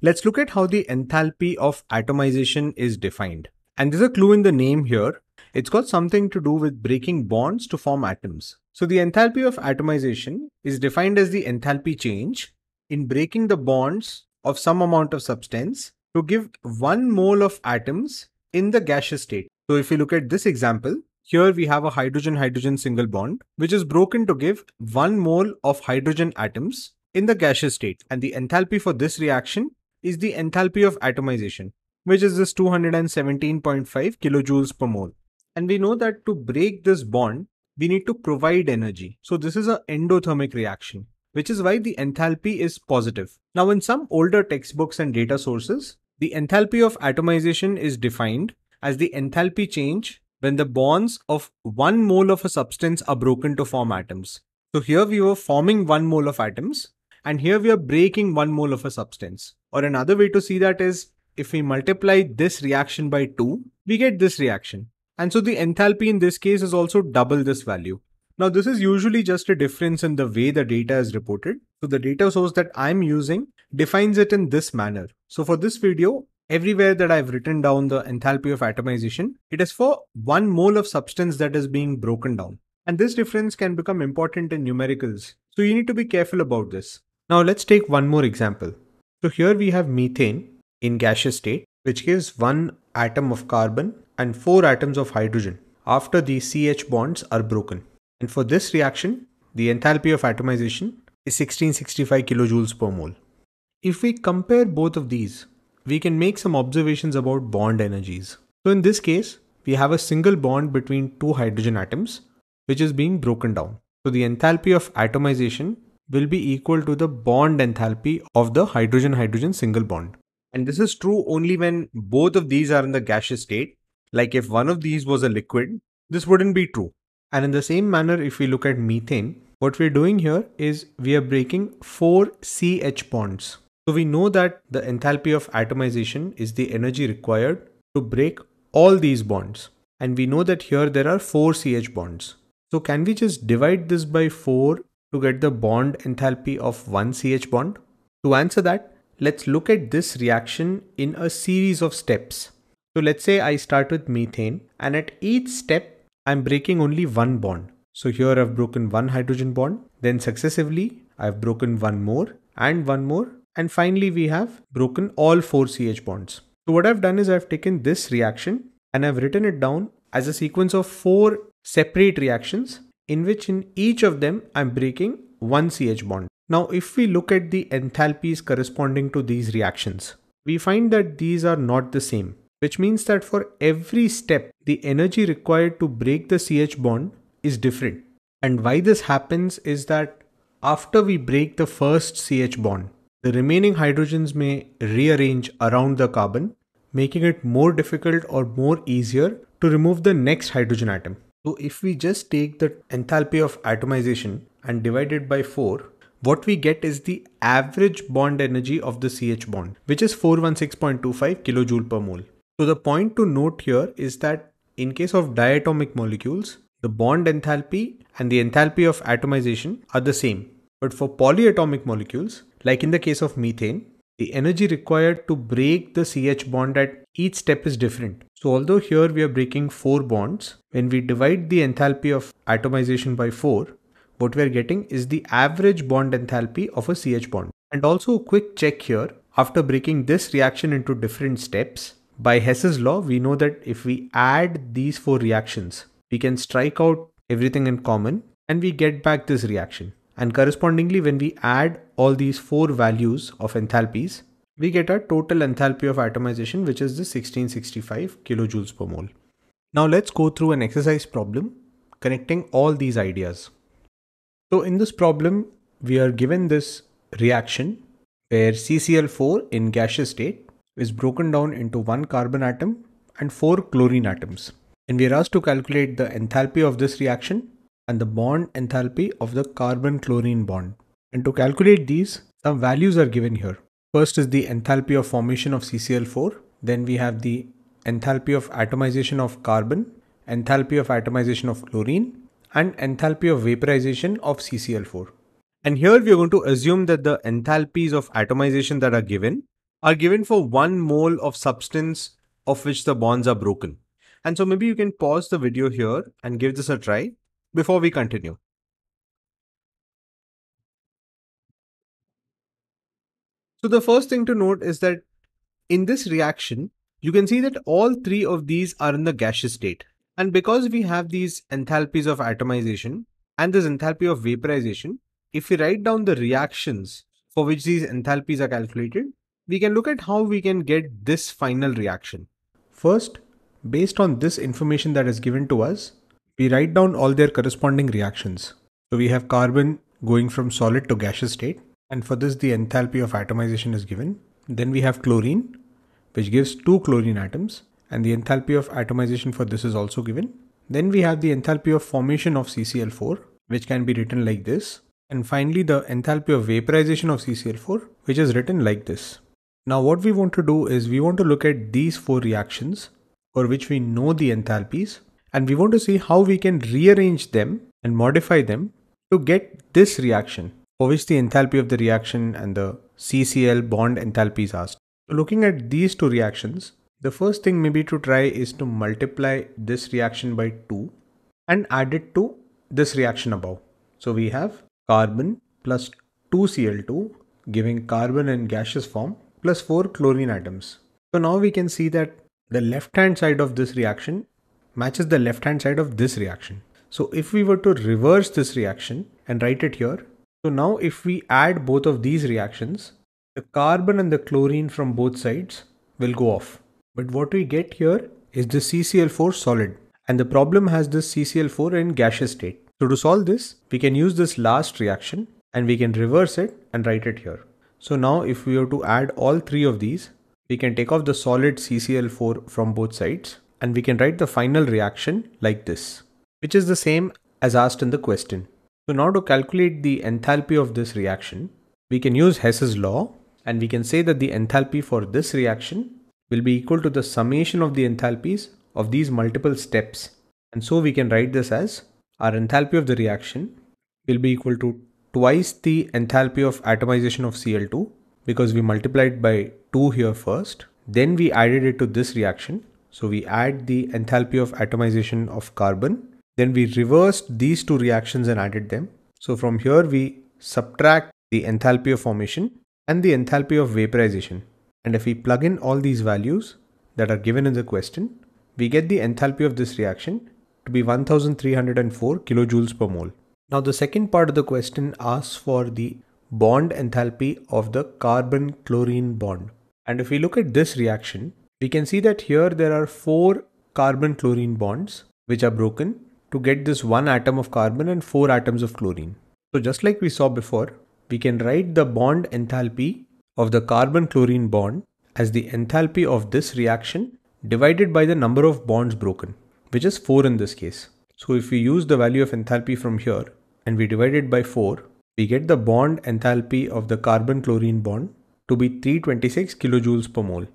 let's look at how the enthalpy of atomization is defined. And there's a clue in the name here. It's got something to do with breaking bonds to form atoms. So the enthalpy of atomization is defined as the enthalpy change in breaking the bonds of some amount of substance to give one mole of atoms in the gaseous state. So if you look at this example, here we have a hydrogen-hydrogen single bond, which is broken to give one mole of hydrogen atoms in the gaseous state. And the enthalpy for this reaction is the enthalpy of atomization, which is this 217.5 kilojoules per mole. And we know that to break this bond, we need to provide energy. So this is an endothermic reaction, which is why the enthalpy is positive. Now in some older textbooks and data sources, the enthalpy of atomization is defined as the enthalpy change when the bonds of one mole of a substance are broken to form atoms. So here we were forming one mole of atoms and here we are breaking one mole of a substance. Or another way to see that is if we multiply this reaction by 2, we get this reaction. And so the enthalpy in this case is also double this value. Now this is usually just a difference in the way the data is reported. So the data source that I'm using defines it in this manner. So for this video, everywhere that I've written down the enthalpy of atomization, it is for one mole of substance that is being broken down. And this difference can become important in numericals. So you need to be careful about this. Now let's take one more example. So here we have methane in gaseous state, which gives one atom of carbon and four atoms of hydrogen after the CH bonds are broken. And for this reaction, the enthalpy of atomization is 1665 kilojoules per mole. If we compare both of these, we can make some observations about bond energies. So in this case, we have a single bond between two hydrogen atoms, which is being broken down. So the enthalpy of atomization will be equal to the bond enthalpy of the hydrogen-hydrogen single bond. And this is true only when both of these are in the gaseous state. Like if one of these was a liquid, this wouldn't be true. And in the same manner, if we look at methane, what we're doing here is we are breaking four CH bonds. So we know that the enthalpy of atomization is the energy required to break all these bonds. And we know that here there are four CH bonds. So can we just divide this by 4 to get the bond enthalpy of one CH bond? To answer that, let's look at this reaction in a series of steps. So let's say I start with methane and at each step, I'm breaking only one bond. So here I've broken one hydrogen bond, then successively I've broken one more and one more and finally, we have broken all four CH bonds. So what I've done is I've taken this reaction and I've written it down as a sequence of four separate reactions in which in each of them I'm breaking one CH bond. Now, if we look at the enthalpies corresponding to these reactions, we find that these are not the same, which means that for every step, the energy required to break the CH bond is different. And why this happens is that after we break the first CH bond, the remaining hydrogens may rearrange around the carbon, making it more difficult or more easier to remove the next hydrogen atom. So if we just take the enthalpy of atomization and divide it by 4, what we get is the average bond energy of the CH bond, which is 416.25 kilojoule per mole. So the point to note here is that in case of diatomic molecules, the bond enthalpy and the enthalpy of atomization are the same. But for polyatomic molecules, like in the case of methane, the energy required to break the CH bond at each step is different. So although here we are breaking 4 bonds, when we divide the enthalpy of atomization by 4, what we are getting is the average bond enthalpy of a CH bond. And also a quick check here, after breaking this reaction into different steps, by Hess's law, we know that if we add these four reactions, we can strike out everything in common and we get back this reaction. And correspondingly, when we add all these four values of enthalpies, we get a total enthalpy of atomization, which is the 1665 kilojoules per mole. Now let's go through an exercise problem connecting all these ideas. So in this problem, we are given this reaction where CCl4 in gaseous state is broken down into one carbon atom and four chlorine atoms. And we are asked to calculate the enthalpy of this reaction and the bond enthalpy of the carbon chlorine bond. And to calculate these, some values are given here. First is the enthalpy of formation of CCl4. Then we have the enthalpy of atomization of carbon, enthalpy of atomization of chlorine, and enthalpy of vaporization of CCl4. And here we are going to assume that the enthalpies of atomization that are given are given for one mole of substance of which the bonds are broken. And so maybe you can pause the video here and give this a try before we continue. So the first thing to note is that in this reaction, you can see that all three of these are in the gaseous state. And because we have these enthalpies of atomization and this enthalpy of vaporization, if we write down the reactions for which these enthalpies are calculated, we can look at how we can get this final reaction. First, based on this information that is given to us, we write down all their corresponding reactions. So we have carbon going from solid to gaseous state. And for this, the enthalpy of atomization is given. Then we have chlorine, which gives two chlorine atoms. And the enthalpy of atomization for this is also given. Then we have the enthalpy of formation of CCl4, which can be written like this. And finally, the enthalpy of vaporization of CCl4, which is written like this. Now what we want to do is we want to look at these four reactions for which we know the enthalpies and we want to see how we can rearrange them and modify them to get this reaction for which the enthalpy of the reaction and the CCl bond enthalpy is asked. So looking at these two reactions, the first thing maybe to try is to multiply this reaction by 2 and add it to this reaction above. So we have carbon plus 2Cl2 giving carbon in gaseous form plus 4 chlorine atoms. So now we can see that the left hand side of this reaction matches the left hand side of this reaction. So if we were to reverse this reaction and write it here, so now if we add both of these reactions, the carbon and the chlorine from both sides will go off. But what we get here is the CCl4 solid and the problem has this CCl4 in gaseous state. So to solve this, we can use this last reaction and we can reverse it and write it here. So now if we were to add all three of these, we can take off the solid CCl4 from both sides and we can write the final reaction like this, which is the same as asked in the question. So now to calculate the enthalpy of this reaction, we can use Hess's law and we can say that the enthalpy for this reaction will be equal to the summation of the enthalpies of these multiple steps. And so we can write this as our enthalpy of the reaction will be equal to twice the enthalpy of atomization of Cl2 because we multiplied by 2 here first. Then we added it to this reaction. So we add the enthalpy of atomization of carbon. Then we reversed these two reactions and added them. So from here we subtract the enthalpy of formation and the enthalpy of vaporization. And if we plug in all these values that are given in the question, we get the enthalpy of this reaction to be 1304 kilojoules per mole. Now the second part of the question asks for the bond enthalpy of the carbon chlorine bond. And if we look at this reaction, we can see that here there are four carbon chlorine bonds which are broken to get this one atom of carbon and four atoms of chlorine. So just like we saw before, we can write the bond enthalpy of the carbon chlorine bond as the enthalpy of this reaction divided by the number of bonds broken, which is 4 in this case. So if we use the value of enthalpy from here, and we divide it by 4, we get the bond enthalpy of the carbon chlorine bond to be 326 kilojoules per mole.